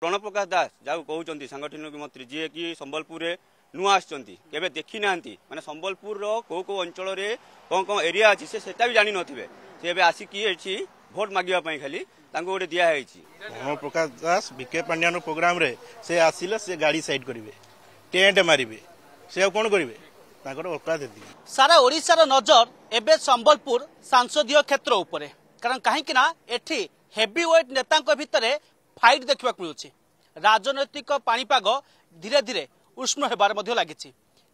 প্রণপ্রকাশ দাস যা কুমার সাংগঠনিক মন্ত্রী যিকি সম্বলপুরে নূয়া আসছেন কেবে দেখি না মানে সম্বলপুর কেউ কেউ অঞ্চলের কম কম এরিয়া আছে সে সেটা জানি নথিবে সে এবে আসিকি এটি ভোট মাগিবা খালি তাঙ্কু গোটে দিয়া হয়েছি প্রণপ্রকাশ দাস বিকে পাণ্ডিয়ান প্রোগ্রামে সে আসলে সে গাড়ি সাইড করবে টেন্ট মারিবে সে কোণ করবে ତାଙ୍କର ଅପରାଧ ସାରା ଓଡ଼ିଶାର ନଜର ଏବେ ସମ୍ବଲପୁର ସାଂସଦୀୟ କ୍ଷେତ୍ର ଉପରେ କାରଣ କାହିଁକି ନା ଏଠି ହେଭି ୱେଟ୍ ନେତାଙ୍କ ଫାଇଟ୍ ଦେଖିବାକୁ ମିଳୁଛି ରାଜନୈତିକ ପାଣିପାଗ ଧୀରେ ଧୀରେ ଉଷ୍ଣ ହେବାରେ ମଧ୍ୟ ଲାଗିଛି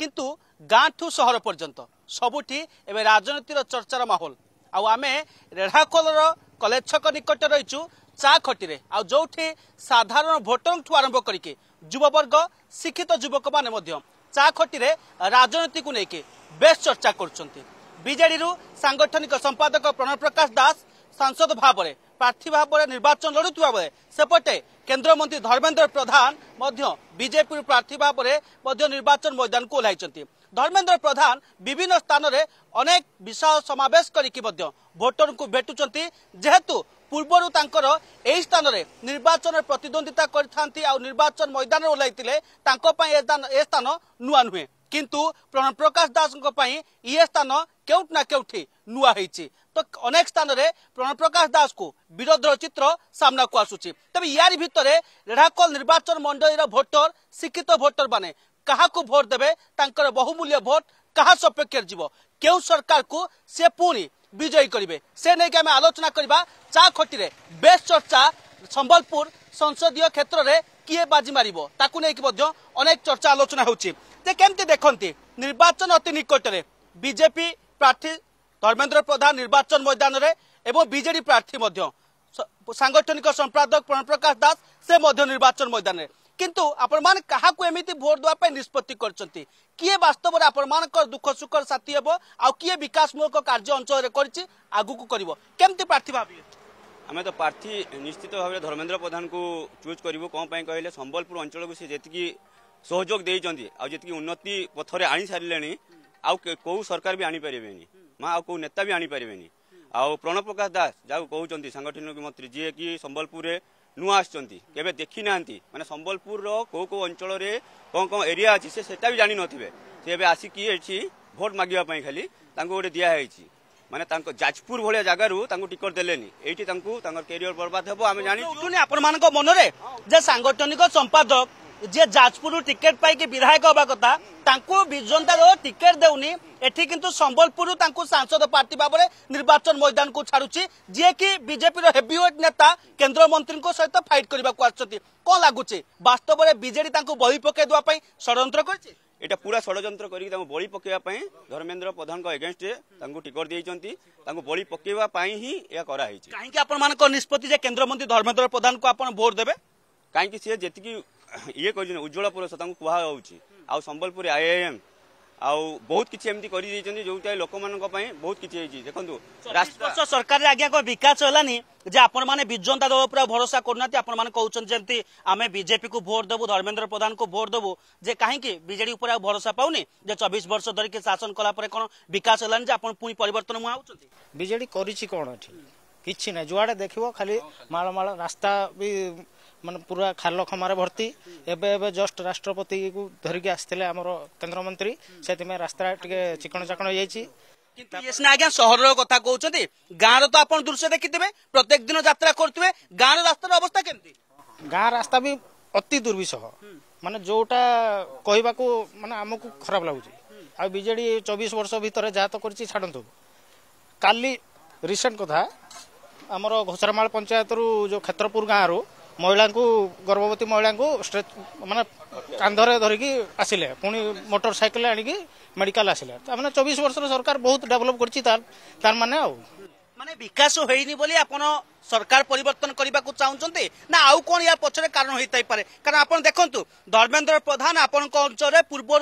କିନ୍ତୁ ଗାଁଠୁ ସହର ପର୍ଯ୍ୟନ୍ତ ସବୁଠି ଏବେ ରାଜନୀତିର ଚର୍ଚ୍ଚାର ମାହୋଲ ଆଉ ଆମେ ରେଢ଼ାଖୋଲର କଲେଜ ଛକ ନିକଟରେ ରହିଛୁ ଚା ଖଟିରେ ଆଉ ଯୋଉଠି ସାଧାରଣ ଭୋଟରଙ୍କଠୁ ଆରମ୍ଭ କରିକି ଯୁବବର୍ଗ ଶିକ୍ଷିତ ଯୁବକମାନେ ମଧ୍ୟ ଚା ଖଟିରେ ରାଜନୀତିକୁ ନେଇକି ବେଶ୍ ଚର୍ଚ୍ଚା କରୁଛନ୍ତି ବିଜେଡିରୁ ସାଙ୍ଗଠନିକ ସମ୍ପାଦକ ପ୍ରଣବ ପ୍ରକାଶ ଦାସ ସାଂସଦ ଭାବରେ ପ୍ରାର୍ଥୀ ଭାବରେ ନିର୍ବାଚନ ଲଢୁଥିବା ବେଳେ ସେପଟେ କେନ୍ଦ୍ରମନ୍ତ୍ରୀ ଧର୍ମେନ୍ଦ୍ର ପ୍ରଧାନ ମଧ୍ୟ ବିଜେପିରୁ ପ୍ରାର୍ଥୀ ଭାବରେ ମଧ୍ୟ ନିର୍ବାଚନ ମୈଦାନକୁ ଓହ୍ଲାଇଛନ୍ତି ଧର୍ମେନ୍ଦ୍ର ପ୍ରଧାନ ବିଭିନ୍ନ ସ୍ଥାନରେ ଅନେକ ବିଶାଳ ସମାବେଶ କରିକି ମଧ୍ୟ ଭୋଟରଙ୍କୁ ଭେଟୁଛନ୍ତି ଯେହେତୁ ପୂର୍ବରୁ ତାଙ୍କର ଏହି ସ୍ଥାନରେ ନିର୍ବାଚନରେ ପ୍ରତିଦ୍ୱନ୍ଦିତା କରିଥାନ୍ତି ଆଉ ନିର୍ବାଚନ ମୈଦାନରେ ଓହ୍ଲାଇଥିଲେ ତାଙ୍କ ପାଇଁ ଏ ସ୍ଥାନ ନୂଆ ନୁହେଁ କିନ୍ତୁ ପ୍ରକାଶ ଦାସଙ୍କ ପାଇଁ ଇଏ ସ୍ଥାନ କେଉଁଠି ନା କେଉଁଠି ନୂଆ ହେଇଛି ତ ଅନେକ ସ୍ଥାନରେ ପ୍ରଣପ୍ରକାଶ ଦାସଙ୍କୁ ବିରୋଧର ଚିତ୍ର ସାମ୍ନାକୁ ଆସୁଛି ତେବେ ୟାରି ଭିତରେ ରେଢ଼ାକୋଲ ନିର୍ବାଚନ ମଣ୍ଡଳୀର ଭୋଟର ଶିକ୍ଷିତ ଭୋଟରମାନେ କାହାକୁ ଭୋଟ ଦେବେ ତାଙ୍କର ବହୁମୂଲ୍ୟ ଭୋଟ କାହା ସପକ୍ଷରେ ଯିବ କେଉଁ ସରକାରକୁ ସେ ପୁଣି ବିଜୟୀ କରିବେ ସେ ନେଇକି ଆମେ ଆଲୋଚନା କରିବା ଚା ଖଟିରେ ବେଶ ଚର୍ଚ୍ଚା ସମ୍ବଲପୁର ସଂସଦୀୟ କ୍ଷେତ୍ରରେ କିଏ ବାଜି ମାରିବ ତାକୁ ନେଇକି ମଧ୍ୟ ଅନେକ ଚର୍ଚ୍ଚା ଆଲୋଚନା ହେଉଛି আপনি কেমতি দেখতে নির্বাচন অতি নিকটরে বিজেপি প্রার্থী ধর্মেন্দ্র প্রধান নির্বাচন ময়দানরে এবং বিজেডি প্রার্থী মধ্য সাংগঠনিক সম্পাদক প্রণপ্রকাশ দাস সে মধ্য নির্বাচন ময়দানে কিন্তু আপনার কাহকু এমিতি ভোট দেওয়া নিষ্পতি করছেন কি বাস্তবরে আপনার দুঃখ সুখর সাথী হব আিয়ে বিকাশমূলক কার্য অঞ্চলের করছি আগুক করব কেমতি প্রার্থী ভাবিবে আমি তো প্রার্থী নিশ্চিত ভাবে ধর্মেন্দ্র প্রধানকে চুজ করবু কম পাই কহিলে সম্বলপুর অঞ্চলকে সে যেত ସହଯୋଗ ଦେଇଛନ୍ତି ଆଉ ଯେତିକି ଉନ୍ନତି ପଥରେ ଆଣିସାରିଲେଣି ଆଉ କେଉଁ ସରକାର ବି ଆଣିପାରିବେନି ମା ଆଉ କେଉଁ ନେତା ବି ଆଣିପାରିବେନି ଆଉ ପ୍ରଣବ ପ୍ରକାଶ ଦାସ ଯାହାକୁ କହୁଛନ୍ତି ସାଙ୍ଗଠନିକ ମନ୍ତ୍ରୀ ଯିଏକି ସମ୍ବଲପୁରରେ ନୂଆ ଆସିଛନ୍ତି କେବେ ଦେଖିନାହାନ୍ତି ମାନେ ସମ୍ବଲପୁରର କୋଉ କୋଉ ଅଞ୍ଚଳରେ କ'ଣ କ'ଣ ଏରିଆ ଅଛି ସେ ସେଟା ବି ଜାଣିନଥିବେ ସେ ଏବେ ଆସିକି ଏଠି ଭୋଟ ମାଗିବା ପାଇଁ ଖାଲି ତାଙ୍କୁ ଗୋଟେ ଦିଆହେଇଛି ମାନେ ତାଙ୍କ ଯାଜପୁର ଭଳିଆ ଜାଗାରୁ ତାଙ୍କୁ ଟିକଟ ଦେଲେନି ଏଇଠି ତାଙ୍କୁ ତାଙ୍କର କ୍ୟାରିୟର ବର୍ବାଦ ହେବ ଆମେ ଜାଣିଛୁ ଆପଣମାନଙ୍କ ମନରେ ଯେ ସାଙ୍ଗଠନିକ ସମ୍ପାଦକ যে যাজপুরରୁ ଟିକେଟ ପାଇକି ବିଧାୟକ ହେବା କଥା ତାଙ୍କୁ ବିଜୁ ଜନତାର ଟିକେଟ ଦେଉନି ଏଠି କିନ୍ତୁ ସମ୍ବଲପୁରରୁ ତାଙ୍କୁ ସାଂସଦ ପ୍ରାର୍ଥୀ ଭାବରେ ନିର୍ବାଚନ ମଇଦାନକୁ ଛାଡୁଛି ଯିଏକି ବିଜେପିର ହେଭିୱେଟ୍ ନେତା କେନ୍ଦ୍ରମନ୍ତ୍ରୀଙ୍କ ସହିତ ଫାଇଟ୍ କରିବାକୁ ଆସିଛନ୍ତି କ'ଣ ଲାଗୁଛି ବାସ୍ତବରେ ବିଜେଡି ତାଙ୍କୁ ବହି ପକାଇ ଦେବା ପାଇଁ ଷଡ଼ଯନ୍ତ୍ର କରିଛି এটা পুরা ষড়যন্ত্র করি তাকে বলি পকাইবা ধর্মেন্দ্র প্রধান এগেনস্টে তাকে টিকট দিয়েছেন তাকে বলি পকাইবা হি এ করা হয়েছে কাইকি আপনার নিষ্পতি যে কেন্দ্রমন্ত্রী ধর্মেন্দ্র প্রধান আপনার ভোট দেবে কাইকি সি যেত ଇଏ କରିଛନ୍ତି ଉଜ୍ଜଳ ପୁରୁଷ ତାଙ୍କୁ କୁହାଯାଉଛି ଆଉ ସମ୍ବଲପୁରୀ ଆଇଆଇଏମ୍ ଆଉ ବହୁତ କିଛି ଏମିତି କରିଦେଇଛନ୍ତି ଯୋଉଟା ଲୋକମାନଙ୍କ ପାଇଁ ବହୁତ କିଛି ହେଇଛି ଦେଖନ୍ତୁ ରାଷ୍ଟ୍ର ସରକାରରେ ଆଜ୍ଞା କ'ଣ ବିକାଶ ହେଲାନି ଯେ ଆପଣମାନେ ବିଜୁ ଜନତା ଦଳ ଉପରେ ଭରସା କରୁନାହାନ୍ତି ଆପଣମାନେ କହୁଛନ୍ତି ଯେମିତି ଆମେ ବିଜେପିକୁ ଭୋଟ ଦେବୁ ଧର୍ମେନ୍ଦ୍ର ପ୍ରଧାନଙ୍କୁ ଭୋଟ ଦେବୁ ଯେ କାହିଁକି ବିଜେଡି ଉପରେ ଆଉ ଭରସା ପାଉନି ଯେ ଚବିଶ ବର୍ଷ ଧରିକି ଶାସନ କଲା ପରେ କ'ଣ ବିକାଶ ହେଲାନି ଯେ ଆପଣ ପୁଣି ପରିବର୍ତ୍ତନ ମୁହାଁଉଛନ୍ତି ବିଜେଡି କରିଛି କ'ଣ ଏଠି କିଛି ନାହିଁ ଯୁଆଡ଼େ ଦେଖିବ ଖାଲି ମାଳ ମାଳ ରାସ୍ତା ବି মানে পুরা খাল ଖମାରେ ভর্তি এবে এবে ଜଷ୍ଟ রাষ্ট্রপতি ଧରିକି ଆସିଥିଲେ ଆମର କେନ୍ଦ୍ରମନ୍ତ୍ରୀ ସେଥିପାଇଁ ରାସ୍ତା ଟିକେ ଚିକଣ ଚାକଣ ହେଇଯାଇଛି কিন্তু আজ্ঞা সহরর কথা কৌছন্তি গাঁর তো আপনার দৃশ্য দেখিথিবে প্রত্যেক দিন যাত্রা করতে গাঁর রাস্তার অবস্থা কেমতি গাঁ রাস্তা বি অতি দুর্বিষহ মানে যোটা কহিবাকু মানে আমি খারাপ লাগুছে আর বিজেডি চব্বিশ বর্ষ ভিতরে যা তো করছি ছাড়ন্তু কালি রিসেন্ট কথা আমার ঘোষরামাল পঞ্চায়েতর যে ক্ষেত্রপুর গাঁরু ମହିଳାଙ୍କୁ ଗର୍ଭବତୀ ମହିଳାଙ୍କୁ ମାନେ କାନ୍ଧରେ ଧରିକି ଆସିଲେ ପୁଣି ମୋଟର ସାଇକେଲ ଆଣିକି ମେଡିକାଲ ଆସିଲେ ତାମାନେ ଚବିଶ ବର୍ଷର ସରକାର ବହୁତ ଡେଭଲପ କରିଛି ତାର ମାନେ ଆଉ মানে বিকাশ হয়নি বলে আপনার সরকার পরিবর্তন করা চাহুমান না আউ কোণ ইয়ার পছরে কারণ হয়ে থাকে কারণ আপনার দেখুন ধর্মেন্দ্র প্রধান আপনার অঞ্চলের পূর্বর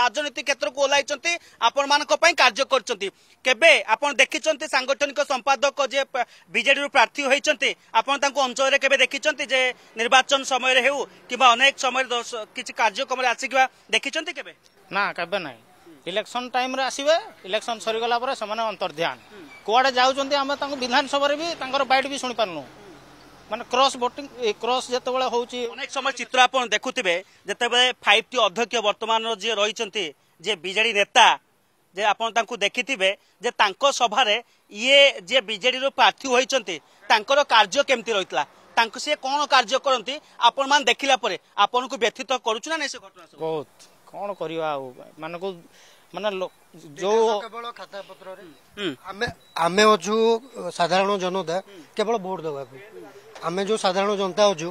রাজনীতি ক্ষেত্রক ওলাইছেন আপনার মান কার্য করছেন কেবে আপনার দেখিছেন সাংগঠনিক সম্পাদক যে বিজেডি প্রার্থী হয়েছেন আপনার তাঁর অঞ্চলের কেবে দেখিছেন যে নির্বাচন সময় হেউ কিংবা অনেক সময় কিছু কার্যক্রমে আসিকা দেখিছেন কেবে না কেবে না ইলেকশন টাইম রে আসবে ইলেকশন সরিগলা পরে সে অন্তর্ধান କୁଆଡ଼େ ଯାଉଛନ୍ତି ଆମେ ତାଙ୍କୁ ବିଧାନସଭାରେ ବି ତାଙ୍କର ବାଇଟ୍ ବି ଶୁଣିପାରୁନୁ মানে ক্রস ভোটিং ক্রস যেতবে হচ্ছে অনেক সময় চিত্র আপনার দেখুবে যেতবে ফাইভ টি অধ্যক্ষ বর্তমান যে রয়েছেন যে বিজেডি নেতা যে আপনার তাঁকু দেখিবে যে তাঁক সভার ইয়ে যে বিজেডি প্রার্থী হয়েছেন তাঁকর কার্য কেমতি রয়েছে তাঁক সে কোণ কার্য করতে আপন মানে দেখিলা পরে আপনার ব্যথিত করছু না সে ঘটনা বহুত কোণ করা মানুষ ମାନେ ଯୋଉ କେବଳ ଖାତାପତ୍ରରେ ଆମେ ଆମେ ଅଛୁ ସାଧାରଣ ଜନତା କେବଳ ଭୋଟ ଦେବାକୁ ଆମେ ଯୋଉ ସାଧାରଣ ଜନତା ଅଛୁ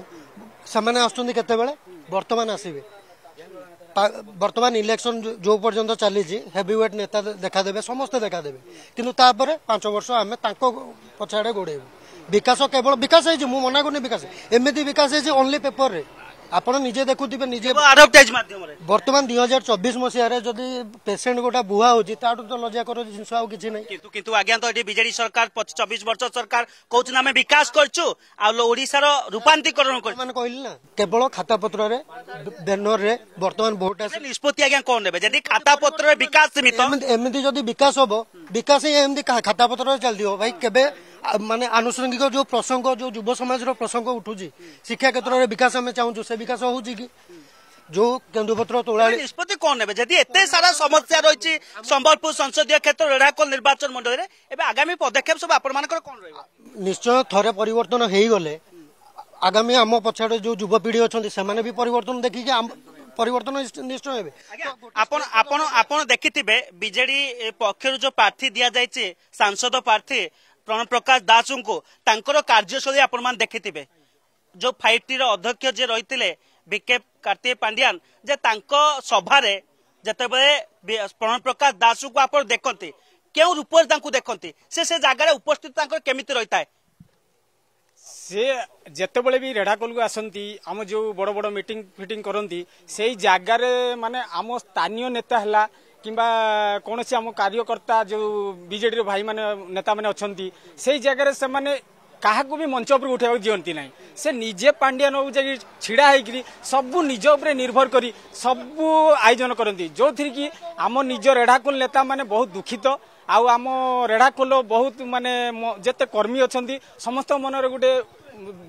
ସେମାନେ ଆସୁଛନ୍ତି କେତେବେଳେ ବର୍ତ୍ତମାନ ଆସିବେ ବର୍ତ୍ତମାନ ଇଲେକ୍ସନ ଯୋଉ ପର୍ଯ୍ୟନ୍ତ ଚାଲିଛି ହେଭିୱେଟ୍ ନେତା ଦେଖାଦେବେ ସମସ୍ତେ ଦେଖାଦେବେ କିନ୍ତୁ ତାପରେ ପାଞ୍ଚ ବର୍ଷ ଆମେ ତାଙ୍କ ପଛଆଡ଼େ ଗୋଡ଼େଇବୁ ବିକାଶ କେବଳ ବିକାଶ ହେଇଛି ମୁଁ ମନା କରୁନି ବିକାଶ ଏମିତି ବିକାଶ ହେଇଛି ଓନ୍ଲି ପେପରରେ ଆପଣ ନିଜେ ଦେଖୁଥିବେ ନିଜେ ଆଡଭର୍ଟାଇଜ ମାଧ୍ୟମରେ ବର୍ତ୍ତମାନ ଦୁଇ ହଜାର ଚବିଶ ମସିହାରେ ଯଦି ପେସେଣ୍ଟ ଗୋଟେ ବୁହା ହଉଛି ତାଠୁ ତ ଲଜ୍ୟା କର ଜିନିଷ ଆଉ କିଛି ନାହିଁ କିନ୍ତୁ କିନ୍ତୁ ଆଜ୍ଞା ତ ଏଠି ବିଜେଡି ସରକାର ଚବିଶ ବର୍ଷ ସରକାର କହୁଛନ୍ତି ଆମେ ବିକାଶ କରିଛୁ ଆଉ ଓଡ଼ିଶାର ରୂପାନ୍ତୀକରଣ ମାନେ କହିଲେ ନା କେବଳ ଖାତାପତ୍ରରେ ବ୍ୟାନରରେ ବର୍ତ୍ତମାନ ଭୋଟ ଆସି ନିଷ୍ପତ୍ତି ଆଜ୍ଞା କଣ ନେବେ ଯଦି ଖାତାପତ୍ରରେ ବିକାଶ ସୀମିତ ଏମିତି ଯଦି ବିକାଶ ହବ ବିକାଶ ହିଁ ଏମିତି ଖାତାପତ୍ରରେ ଚାଲିଥିବ ଭାଇ କେବେ মানে ଆନୁଷଙ୍ଗିକ ଯୋଉ ପ୍ରସଙ୍ଗ ଯୋଉ ଯୁବ ସମାଜର ପ୍ରସଙ୍ଗ ଉଠୁଛି ଶିକ୍ଷା କ୍ଷେତ୍ରରେ ବିକାଶ ଆମେ ଚାହୁଁଛୁ ସେ ବିକାଶ ହେଉଛି କି ଯୋଉ କେନ୍ଦୁପତ୍ର ତୋଳାଳି ନିଷ୍ପତ୍ତି କଣ ନେବେ ଯଦି ଏତେ ସାରା ସମସ୍ୟା ରହିଛି ସମ୍ବଲପୁର ସଂସଦୀୟ କ୍ଷେତ୍ର ରେଢ଼ାଖୋଲ ନିର୍ବାଚନ ମଣ୍ଡଳୀରେ ଏବେ ଆଗାମୀ ପଦକ୍ଷେପ ସବୁ ଆପଣମାନଙ୍କର କଣ ରହିବ ନିଶ୍ଚୟ ଥରେ ପରିବର୍ତ୍ତନ ହେଇଗଲେ ଆଗାମୀ ଆମ ପଛଆଡ଼େ ଯୋଉ ଯୁବପିଢ଼ି ଅଛନ୍ତି ସେମାନେ ବି ପରିବର୍ତ୍ତନ ଦେଖିକି পরিবর্তন নিশ্চয় হবে আপন আপন আপন দেখিবে বিজেডি পক্ষর যে প্রার্থী দিয়া যাইছে সাংসদ প্রার্থী প্রণপ্রকাশ ଦାସଙ୍କୁ ତାଙ୍କର କାର୍ଯ୍ୟଶୈଳୀ ଆପଣମାନେ ଦେଖିଥିବେ ଯେଉଁ ଫାଇଭଟିର ଅଧ୍ୟକ୍ଷ ଯିଏ ରହିଥିଲେ ଭିକେ କାର୍ତ୍ତିକ ପାଣ୍ଡିଆନ ଯେ ତାଙ୍କ ସଭାରେ ଯେତେବେଳେ ପ୍ରଣପ୍ରକାଶ ଦାସଙ୍କୁ ଆପଣ ଦେଖନ୍ତି କେଉଁ ରୂପରେ ତାଙ୍କୁ ଦେଖନ୍ତି ସେ ସେ ଜାଗାରେ ଉପସ୍ଥିତ ତାଙ୍କର କେମିତି ରହିଥାଏ ସେ ଯେତେବେଳେ ବି ରେଢ଼ାକୋଲକୁ ଆସନ୍ତି ଆମ ଯେଉଁ ବଡ଼ ବଡ଼ ମିଟିଂ ଫିଟିଂ କରନ୍ତି ସେଇ ଜାଗାରେ ମାନେ ଆମ ସ୍ଥାନୀୟ ନେତା ହେଲା কিংবা কোণী আমার কার্যকর্তা যে বিজেডির ভাই মানে নেতা মানে অনেক সেই জায়গায় সে কাহকু বি মঞ্চ উপরে উঠাইবাকে দিকে না সে নিজে পাণ্ডিয়া নৌ যাই ছিড়া হয়েকি সবু নিজ উপরে নির্ভর করে সবু আয়োজন করতে যে কি আম নিজ রেঢাকুল নেতা মানে বহু দুঃখিত আউ আম রেঢাকুল বহু মানে যেতে কর্মী অনেক সমস্ত মনরে গোটে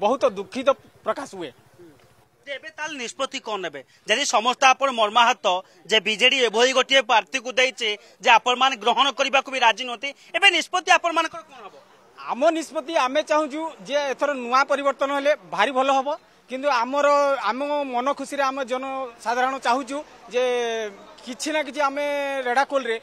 বহুত দুঃখিত প্রকাশ হুয়ে ଏବେ ତାହେଲେ ନିଷ୍ପତ୍ତି କ'ଣ ନେବେ ଯଦି ସମସ୍ତେ ଆପଣ ମର୍ମାହତ ଯେ ବିଜେଡି ଏଭଳି ଗୋଟିଏ ପ୍ରାର୍ଥୀକୁ ଦେଇଛି ଯେ ଆପଣମାନେ ଗ୍ରହଣ କରିବାକୁ ବି ରାଜି ନୁହନ୍ତି ଏବେ ନିଷ୍ପତ୍ତି ଆପଣମାନଙ୍କର କ'ଣ ହେବ ଆମ ନିଷ୍ପତ୍ତି ଆମେ ଚାହୁଁଛୁ ଯେ ଏଥର ନୂଆ ପରିବର୍ତ୍ତନ ହେଲେ ଭାରି ଭଲ ହେବ କିନ୍ତୁ ଆମର ଆମ ମନ ଖୁସିରେ ଆମ ଜନସାଧାରଣ ଚାହୁଁଛୁ ଯେ କିଛି ନା କିଛି ଆମେ ରେଢ଼ାକୋଲରେ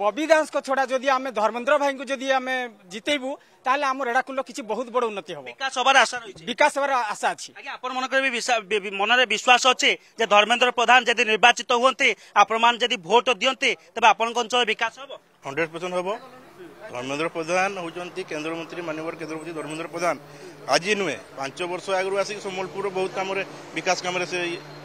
ববি দাসঙ্ক ছড়া যদি আমি ধর্মেন্দ্র ভাইকে যদি আমি জিতেইবু তাহলে আমার রেড়াকুল কিছু বহুত বড় উন্নতি হব বিকাশ হবার আশা রয়েছে বিকাশ হবার আশা আছে আজ্ঞা আপন মনকর বি মনরে বিশ্বাস আছে যে ধর্মেন্দ্র প্রধান যদি নির্বাচিত হুঁতে আপন যদি ভোট দিয়ন্তে তবে আপনার অঞ্চল বিকাশ হব 100% হব ଧର୍ମେନ୍ଦ୍ର ପ୍ରଧାନ ହେଉଛନ୍ତି କେନ୍ଦ୍ରମନ୍ତ୍ରୀ ମାନ୍ୟବର କେନ୍ଦ୍ରମନ୍ତ୍ରୀ ଧର୍ମେନ୍ଦ୍ର ପ୍ରଧାନ ଆଜି ନୁହେଁ ପାଞ୍ଚ ବର୍ଷ ଆଗରୁ ଆସିକି ସମ୍ବଲପୁରର ବହୁତ କାମରେ ବିକାଶ କାମରେ ସେ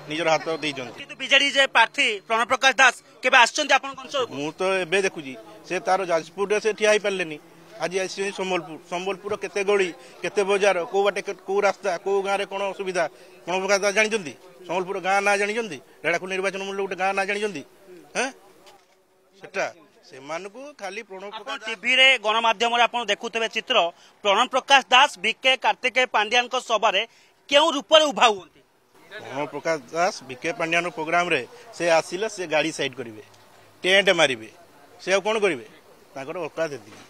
ନିଜର ହାତ ଦେଇଛନ୍ତି କିନ୍ତୁ ବିଜେଡି ଯେ ପ୍ରାର୍ଥୀ ପ୍ରଣବ ପ୍ରକାଶ ଦାସ କେବେ ଆସିଛନ୍ତି ଆପଣଙ୍କ ଅଞ୍ଚଳକୁ ମୁଁ ତ ଏବେ ଦେଖୁଛି ସେ ତାର ଯାଜପୁରରେ ସେ ଠିଆ ହେଇପାରିଲେନି ଆଜି ଆସିଛନ୍ତି ସମ୍ବଲପୁର ସମ୍ବଲପୁରର କେତେ ଗଳି କେତେ ବଜାର କୋଉ ବାଟେ କୋଉ ରାସ୍ତା କୋଉ ଗାଁରେ କ'ଣ ଅସୁବିଧା ପ୍ରଣବ ପ୍ରକାଶ ଦାସ ଜାଣିଛନ୍ତି ସମ୍ବଲପୁର ଗାଁ ନାଁ ଜାଣିଛନ୍ତି ରେଡ଼ାଖୁ ନିର୍ବାଚନ ମଣ୍ଡଳ ଗୋଟେ ଗାଁ ନାଁ ଜାଣିଛନ୍ତି ହଁ ସେଟା ସେମାନଙ୍କୁ ଖାଲି ପ୍ରଣବ ଆପଣ ଟିଭିରେ ଗଣମାଧ୍ୟମରେ ଆପଣ ଦେଖୁଥିବେ ଚିତ୍ର ପ୍ରଣବ ପ୍ରକାଶ ଦାସ ବିକେ କାର୍ତ୍ତିକେ ପାଣ୍ଡିଆନଙ୍କ ସଭାରେ କେଉଁ ରୂପରେ ଉଭା ହୁଅନ୍ତି ପ୍ରଣବ ପ୍ରକାଶ ଦାସ ବିକେ ପାଣ୍ଡିଆନ ପ୍ରୋଗ୍ରାମରେ ସେ ଆସିଲେ ସେ ଗାଡ଼ି ସାଇଡ୍ କରିବେ ଟେଣ୍ଟ ମାରିବେ ସେ ଆଉ କ'ଣ କରିବେ ତାଙ୍କର ଅପରାଧ ଏତିକି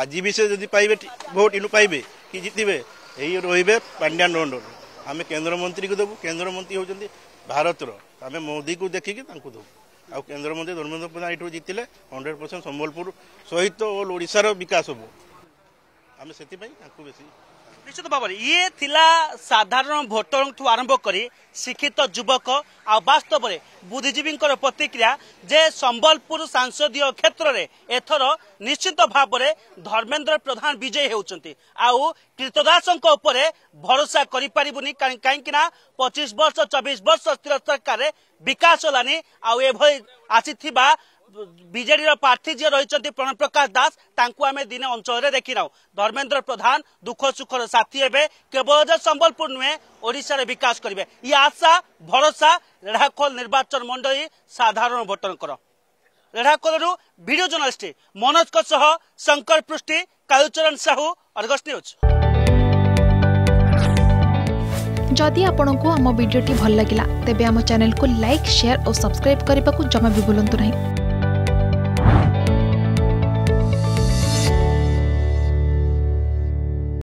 ଆଜି ବି ସେ ଯଦି ପାଇବେ ଭୋଟ ଇନୁ ପାଇବେ କି ଜିତିବେ ଏଇ ରହିବେ ପାଣ୍ଡିଆନ ରଣ୍ଡର ଆମେ କେନ୍ଦ୍ରମନ୍ତ୍ରୀକୁ ଦେବୁ କେନ୍ଦ୍ରମନ୍ତ୍ରୀ ହେଉଛନ୍ତି ଭାରତର ଆମେ ମୋଦିକୁ ଦେଖିକି ତାଙ୍କୁ ଦେବୁ ଆଉ କେନ୍ଦ୍ରମନ୍ତ୍ରୀ ଧର୍ମେନ୍ଦ୍ର ପ୍ରଧାନ ଏଠୁ ଜିତିଲେ ହଣ୍ଡ୍ରେଡ୍ ପରସେଣ୍ଟ ସମ୍ବଲପୁର ସହିତ ଓ ଓଡ଼ିଶାର ବିକାଶ ହେବ ଆମେ ସେଥିପାଇଁ ତାଙ୍କୁ ବେଶୀ ନିଶ୍ଚିତ ଭାବରେ ଇଏ ଥିଲା ସାଧାରଣ ଭୋଟରଙ୍କଠୁ ଆରମ୍ଭ କରି ଶିକ୍ଷିତ ଯୁବକ ଆଉ ବାସ୍ତବରେ ବୁଦ୍ଧିଜୀବୀଙ୍କର ପ୍ରତିକ୍ରିୟା ଯେ ସମ୍ବଲପୁର ସାଂସଦୀୟ କ୍ଷେତ୍ରରେ ଏଥର ନିଶ୍ଚିତ ଭାବରେ ଧର୍ମେନ୍ଦ୍ର ପ୍ରଧାନ ବିଜୟୀ ହେଉଛନ୍ତି ଆଉ କୀର୍ତ୍ତଦାସଙ୍କ ଉପରେ ଭରସା କରିପାରିବୁନି କାହିଁକିନା ପଚିଶ ବର୍ଷ ଚବିଶ ବର୍ଷ ସ୍ଥିର ସରକାରରେ ବିକାଶ ହେଲାନି ଆଉ ଏଭଳି ଆସିଥିବା বিজেডির প্রার্থী যে রয়েছেন প্রণপ্রকাশ দাস তাঁকু আমি দিনে অঞ্চলের দেখি দেখিনাও ধর্মেন্দ্র প্রধান দুঃখ সুখর সাথী হবে কেবল যে সম্বলপুর নুহে ওড়শার বিকাশ করবে ই আশা ভরসা রেড়াখোল নির্বাচন মন্ডলী সাধারণ ভোটরঙ্কর রেড়াখোলু ভিডিও জর্নালিষ্ট মনোজ সহ শঙ্কর পৃষ্টি কালুচরণ সাহু অর্গস নিউজ যদি আপনার আমার ভিডিওটি ভাল লাগিলা लगा আমার आम লাইক শেয়ার ও और করা জমা বি जमा না